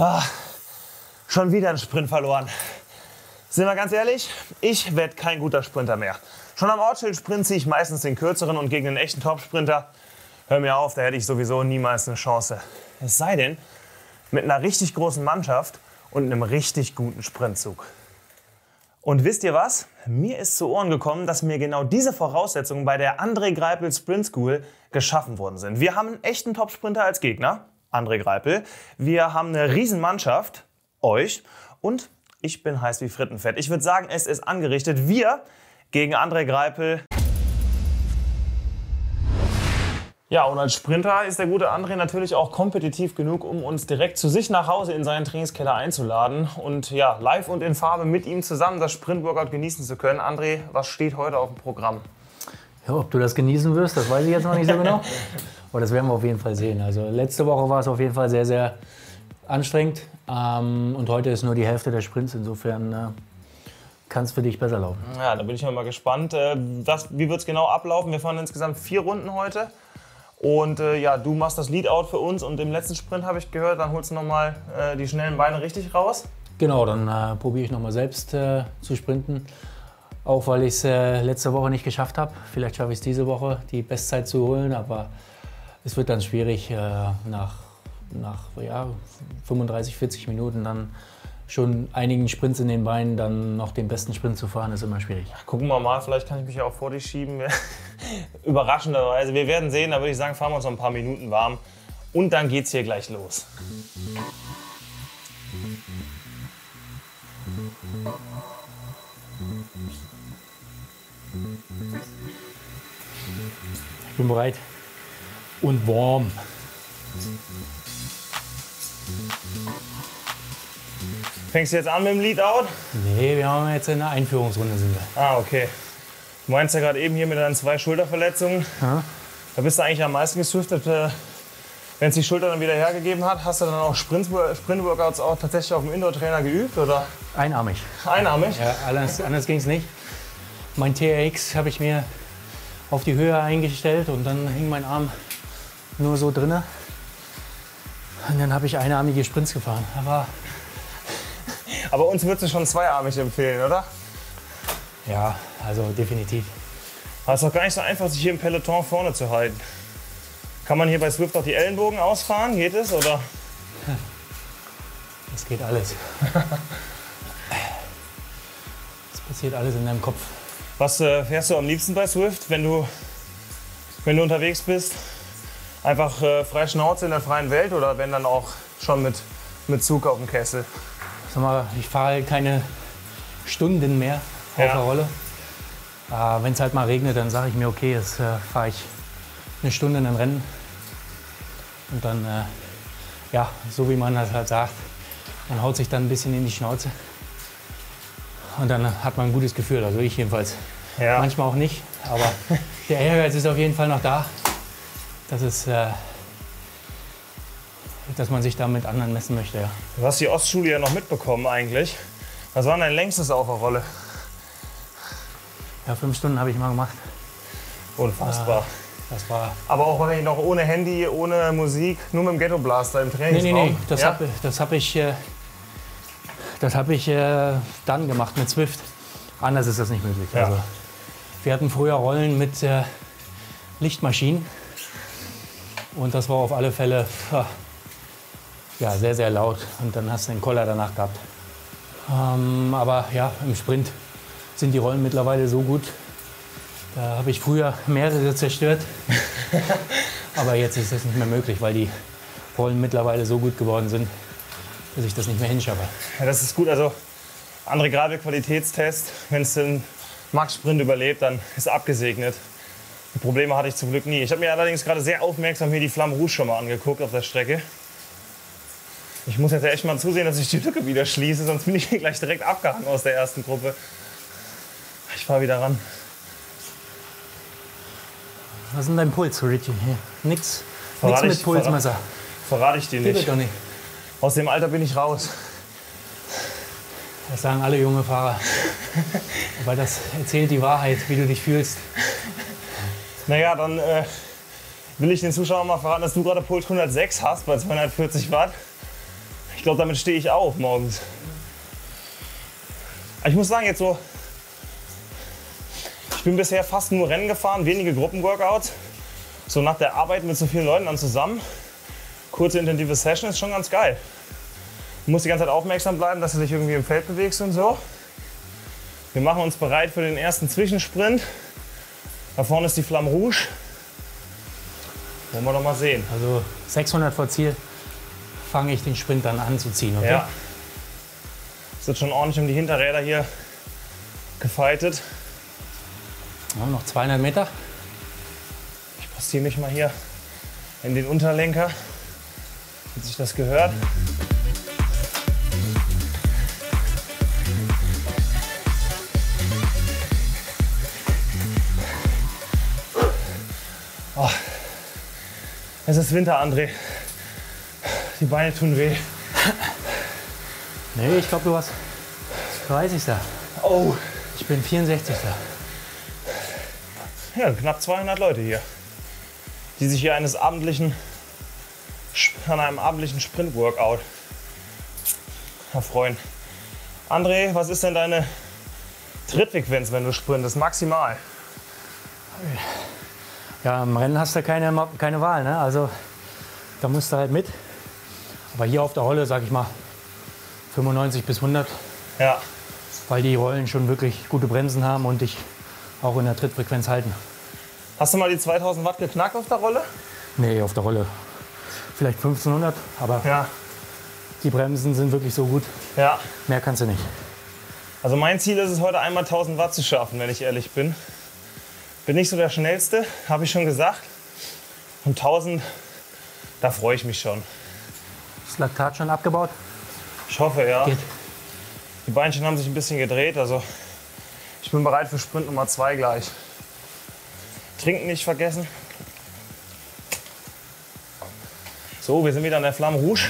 Ah, schon wieder einen Sprint verloren. Sind wir ganz ehrlich, ich werde kein guter Sprinter mehr. Schon am Ortsschild-Sprint ziehe ich meistens den kürzeren und gegen den echten Top-Sprinter, hör mir auf, da hätte ich sowieso niemals eine Chance. Es sei denn, mit einer richtig großen Mannschaft und einem richtig guten Sprintzug. Und wisst ihr was? Mir ist zu Ohren gekommen, dass mir genau diese Voraussetzungen bei der André Greipel Sprint School geschaffen worden sind. Wir haben einen echten Top-Sprinter als Gegner, André Greipel. Wir haben eine Riesenmannschaft, euch. Und ich bin heiß wie Frittenfett. Ich würde sagen, es ist angerichtet. Wir gegen André Greipel. Ja, und als Sprinter ist der gute André natürlich auch kompetitiv genug, um uns direkt zu sich nach Hause in seinen Trainingskeller einzuladen und ja, live und in Farbe mit ihm zusammen das Sprintworkout genießen zu können. André, was steht heute auf dem Programm? Ja, ob du das genießen wirst, das weiß ich jetzt noch nicht so genau. Aber das werden wir auf jeden Fall sehen. Also letzte Woche war es auf jeden Fall sehr, sehr anstrengend. Ähm, und heute ist nur die Hälfte der Sprints. Insofern äh, kann es für dich besser laufen. Ja, da bin ich mal gespannt. Äh, das, wie wird es genau ablaufen? Wir fahren insgesamt vier Runden heute. Und äh, ja, du machst das Leadout für uns und im letzten Sprint habe ich gehört, dann holst du nochmal äh, die schnellen Beine richtig raus. Genau, dann äh, probiere ich nochmal selbst äh, zu sprinten. Auch weil ich es äh, letzte Woche nicht geschafft habe. Vielleicht schaffe ich es diese Woche, die Bestzeit zu holen, aber es wird dann schwierig, äh, nach, nach ja, 35, 40 Minuten dann schon einigen Sprints in den Beinen dann noch den besten Sprint zu fahren, ist immer schwierig. Gucken wir mal, vielleicht kann ich mich ja auch vor dich schieben. Überraschenderweise. Wir werden sehen, da würde ich sagen, fahren wir uns noch ein paar Minuten warm. Und dann geht's hier gleich los. Ich bin bereit und warm. Fängst du jetzt an mit dem Leadout? Nee, wir haben jetzt in der Einführungsrunde sind wir. Ah, okay. Du meinst ja gerade eben hier mit deinen zwei Schulterverletzungen. Ja. Da bist du eigentlich am meisten geswiftet, äh, wenn es die Schulter dann wieder hergegeben hat. Hast du dann auch Sprint- Sprint-Workouts auch tatsächlich auf dem Indoor-Trainer geübt oder Einarmig. einarmig? Ja, anders, anders ging es nicht. Mein TRX habe ich mir auf die Höhe eingestellt und dann hing mein Arm nur so drinne. Und dann habe ich einarmige Sprints gefahren. Aber Aber uns würdest du schon zweiarmig empfehlen, oder? ja, also definitiv. Aber es ist doch gar nicht so einfach, sich hier im Peloton vorne zu halten. Kann man hier bei Swift auch die Ellenbogen ausfahren? Geht es? Oder? Das geht alles. Es passiert alles in deinem Kopf. Was äh, fährst du am liebsten bei Swift, wenn du, wenn du unterwegs bist? Einfach äh, frei Schnauze in der freien Welt oder wenn dann auch schon mit, mit Zug auf dem Kessel? Sag mal, ich fahre halt keine Stunden mehr auf Ja. der Rolle. Äh, Wenn es halt mal regnet, dann sage ich mir, okay, jetzt äh, fahre ich eine Stunde in ein Rennen. Und dann, äh, ja, so wie man das halt sagt, man haut sich dann ein bisschen in die Schnauze. Und dann hat man ein gutes Gefühl, also ich jedenfalls. Ja. Manchmal auch nicht, aber der Ehrgeiz ist auf jeden Fall noch da. Das ist, äh, dass man sich da mit anderen messen möchte, ja. Du hast die Ostschule ja noch mitbekommen eigentlich. Was war dein längstes auf der Rolle? Ja, fünf Stunden habe ich mal gemacht. Unfassbar. Das war Aber auch wahrscheinlich noch ohne Handy, ohne Musik, nur mit dem Ghetto Blaster im Nee, Trainingsraum. nee, nee, das ja? habe hab ich, äh, das hab ich äh, dann gemacht mit Swift. Anders ist das nicht möglich. Ja. Also, wir hatten früher Rollen mit äh, Lichtmaschinen. Und das war auf alle Fälle ja, sehr, sehr laut. Und dann hast du den Koller danach gehabt. Ähm, aber ja, im Sprint sind die Rollen mittlerweile so gut. Da habe ich früher mehrere zerstört. aber jetzt ist das nicht mehr möglich, weil die Rollen mittlerweile so gut geworden sind, dass ich das nicht mehr hinschaffe. Ja, das ist gut. Also, andere gerade Qualitätstest, wenn es den Max-Sprint überlebt, dann ist abgesegnet. Die Probleme hatte ich zum Glück nie. Ich habe mir allerdings gerade sehr aufmerksam hier die Flamme Rouge schon mal angeguckt auf der Strecke. Ich muss jetzt echt mal zusehen, dass ich die Lücke wieder schließe, sonst bin ich hier gleich direkt abgehangen aus der ersten Gruppe. Ich fahre wieder ran. Was ist denn dein Puls, Richie? Nix, Verrat nix ich- mit Pulsmesser. Verrate ich dir nicht. doch nicht. Aus dem Alter bin ich raus. Das sagen alle junge Fahrer. Weil das erzählt die Wahrheit, wie du dich fühlst. Naja, dann äh, will ich den Zuschauern mal verraten, dass du gerade Puls 106 hast bei 240 Watt. Ich glaube, damit stehe ich auf morgens. Aber ich muss sagen, jetzt so, ich bin bisher fast nur Rennen gefahren, wenige Gruppenworkouts. So nach der Arbeit mit so vielen Leuten dann zusammen. Kurze intensive Session ist schon ganz geil. Du musst die ganze Zeit aufmerksam bleiben, dass du dich irgendwie im Feld bewegst und so. Wir machen uns bereit für den ersten Zwischensprint. Da vorne ist die Flamme Rouge. Wollen wir doch mal sehen. Also 600 vor Ziel fange ich den Sprint dann an zu ziehen, okay? Ja. Es wird schon ordentlich um die Hinterräder hier gefeitet. Ja, noch 200 Meter. Ich postiere mich mal hier in den Unterlenker, wie sich das gehört. Oh. Es ist Winter, André. Die Beine tun weh. Nee, ich glaube, du warst 30. Oh. Ich bin 64. Ja, knapp 200 Leute hier, die sich hier eines abendlichen, an einem abendlichen Sprint-Workout erfreuen. André, was ist denn deine Trittfrequenz, wenn du sprintest? Maximal. Ja, im Rennen hast du keine, keine Wahl, ne? Also da musst du halt mit. Aber hier auf der Rolle, sag ich mal, 95 bis 100, Ja. weil die Rollen schon wirklich gute Bremsen haben und dich auch in der Trittfrequenz halten. Hast du mal die 2000 Watt geknackt auf der Rolle? Nee, auf der Rolle vielleicht 1500, aber Ja. die Bremsen sind wirklich so gut. Ja. Mehr kannst du nicht. Also mein Ziel ist es heute einmal 1000 Watt zu schaffen, wenn ich ehrlich bin. Bin nicht so der Schnellste, habe ich schon gesagt. Und 1000, da freue ich mich schon. Das Laktat schon abgebaut? Ich hoffe, ja. Geht. Die Beinchen haben sich ein bisschen gedreht, also ich bin bereit für Sprint Nummer 2 gleich. Trinken nicht vergessen. So, wir sind wieder an der Flamme Rouge.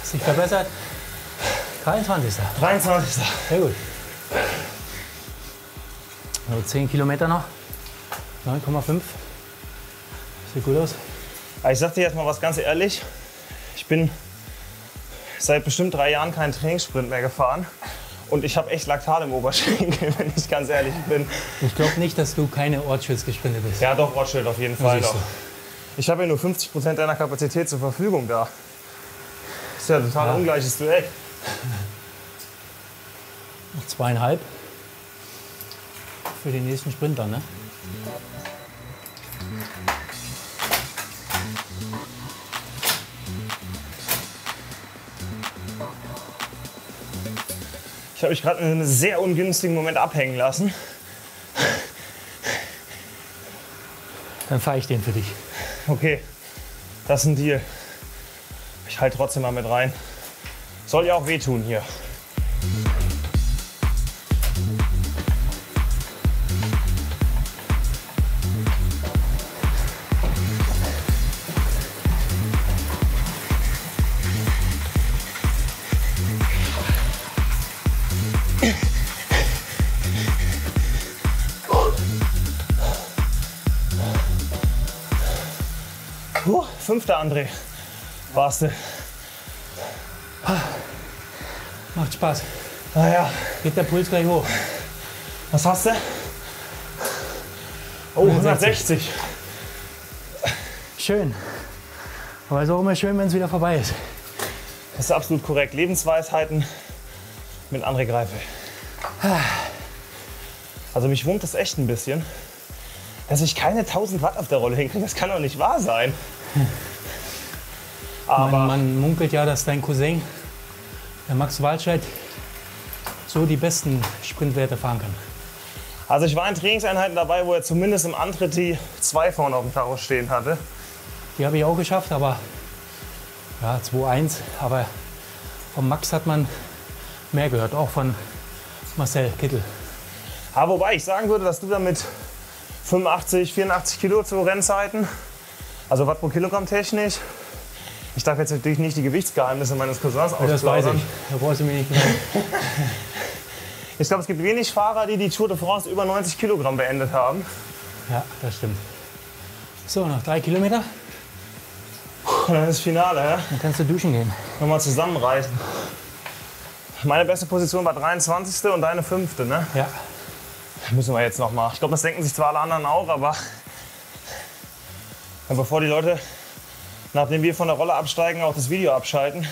Hast dich verbessert? 23. 23. Sehr gut. Also 10 Kilometer noch. 9,5. Sieht gut aus. Aber Ich sag dir jetzt mal was ganz ehrlich. Ich bin seit bestimmt drei Jahren keinen Trainingssprint mehr gefahren. Und ich habe echt Laktat im Oberschenkel, wenn ich ganz ehrlich bin. Ich glaube nicht, dass du keine Ortsschutz gesprintet bist. Ja, doch, Rothschild auf jeden Fall doch. Ich habe ja nur 50 Prozent deiner Kapazität zur Verfügung da. ist ja ein total Ja. ungleiches Duell. Noch zweieinhalb. Für den nächsten Sprint dann, ne? Ich habe mich gerade in einem sehr ungünstigen Moment abhängen lassen. Dann fahre ich den für dich. Okay, das ist ein Deal. Ich halte trotzdem mal mit rein. Soll ja auch wehtun hier. Fünfter André. Warst du. Macht Spaß. Naja, Geht der Puls gleich hoch. was hast du? Oh, 160. Schön. Aber ist auch immer schön, wenn es wieder vorbei ist. Das ist absolut korrekt. Lebensweisheiten mit André Greifel. Also mich wurmt das echt ein bisschen, dass ich keine 1000 Watt auf der Rolle hinkriege. Das kann doch nicht wahr sein. Aber Man, man munkelt ja, dass dein Cousin, der Max Waldscheid, so die besten Sprintwerte fahren kann. also ich war in Trainingseinheiten dabei, wo er zumindest im Antritt die zwei vorne auf dem Tacho stehen hatte. Die habe ich auch geschafft, aber ja, 2-1. Aber vom Max hat man mehr gehört, auch von Marcel Kittel. Aber wobei ich sagen würde, dass du da mit 85, 84 Kilo zu Rennzeiten, Also Watt pro Kilogramm technisch. Ich darf jetzt natürlich nicht die Gewichtsgeheimnisse meines Cousins Das weiß ich. Da brauchst du mir nicht sagen. Ich glaube, es gibt wenig Fahrer, die die Tour de France über 90 Kilogramm beendet haben. Ja, das stimmt. So, noch drei Kilometer. Und dann ist Finale, ja? Dann kannst du duschen gehen. Nochmal zusammenreißen. Meine beste Position war 23. und deine fünfte, ne? Ja. Müssen wir jetzt noch mal. Ich glaube, das denken sich zwar alle anderen auch, aber Ja, bevor die Leute, nachdem wir von der Rolle absteigen, auch das Video abschalten.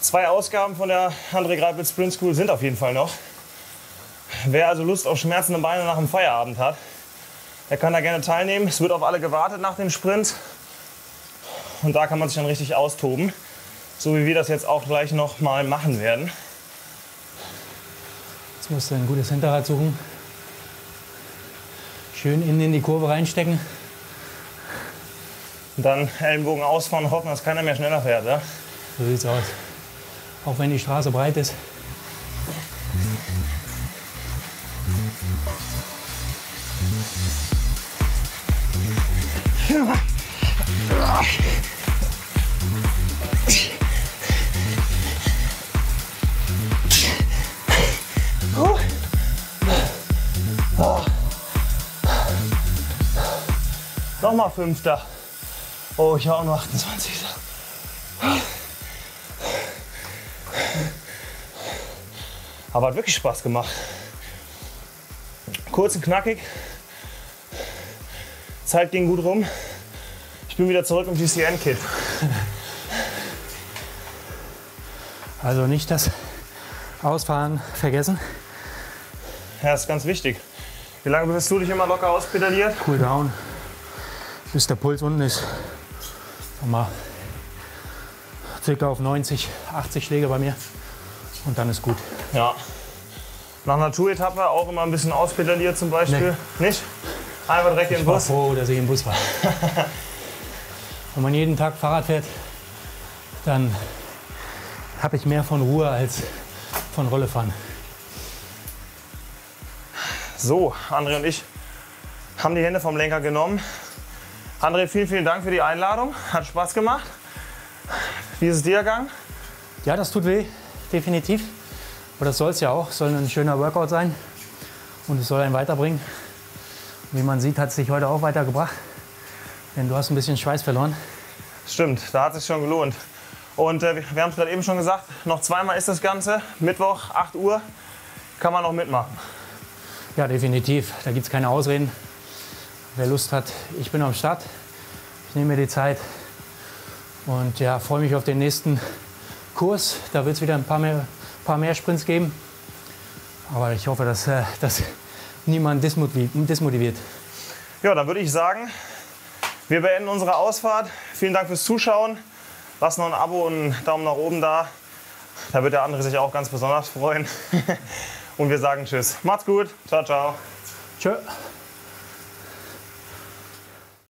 Zwei Ausgaben von der André Greipel Sprint School sind auf jeden Fall noch. Wer also Lust auf schmerzende Beine nach dem Feierabend hat, der kann da gerne teilnehmen. Es wird auf alle gewartet nach dem Sprint. Und da kann man sich dann richtig austoben. So wie wir das jetzt auch gleich noch mal machen werden. Jetzt musst du ein gutes Hinterrad suchen. Schön innen in die Kurve reinstecken. Und dann Ellenbogen ausfahren und hoffen, dass keiner mehr schneller fährt. Ja? So sieht's aus. Auch wenn die Straße breit ist. Nochmal Fünfter. Oh, ich war auch nur 28. Aber hat wirklich Spaß gemacht. Kurz und knackig. Zeit ging gut rum. Ich bin wieder zurück im GCN-Kit. Also nicht das Ausfahren vergessen. Ja, ist ganz wichtig. Wie lange bist du dich immer locker auspedaliert? Cool down. Bis der Puls unten ist. Mal, circa auf 90, 80 Schläge bei mir. Und dann ist gut. Ja. Nach einer Tour-Etappe auch immer ein bisschen auspedaliert zum Beispiel? Nicht? Einfach direkt in den Ich war Bus? froh, dass ich im Bus war. Wenn man jeden Tag Fahrrad fährt, dann habe ich mehr von Ruhe als von Rollefahren. So, André und ich haben die Hände vom Lenker genommen. André, vielen, vielen Dank für die Einladung. Hat Spaß gemacht. Wie ist es dir ergangen? Ja, das tut weh, definitiv. Aber das soll es ja auch. Es soll ein schöner Workout sein und es soll einen weiterbringen. Wie man sieht, hat es dich heute auch weitergebracht. Denn du hast ein bisschen Schweiß verloren. Stimmt, da hat es sich schon gelohnt. Und äh, wir haben es gerade eben schon gesagt, noch zweimal ist das Ganze. Mittwoch, 8 Uhr, kann man noch mitmachen. Ja, definitiv. Da gibt es keine Ausreden. Wer Lust hat, ich bin am Start. Ich nehme mir die Zeit und ja, freue mich auf den nächsten Kurs. Da wird es wieder ein paar mehr, paar mehr Sprints geben. Aber ich hoffe, dass äh, das niemand dismotiviert. dismotiviert. Ja, dann würde ich sagen, wir beenden unsere Ausfahrt. Vielen Dank fürs Zuschauen. Lasst noch ein Abo und einen Daumen nach oben da. Da wird der andere sich auch ganz besonders freuen. und wir sagen Tschüss. Macht's gut. Ciao, ciao. Tschö.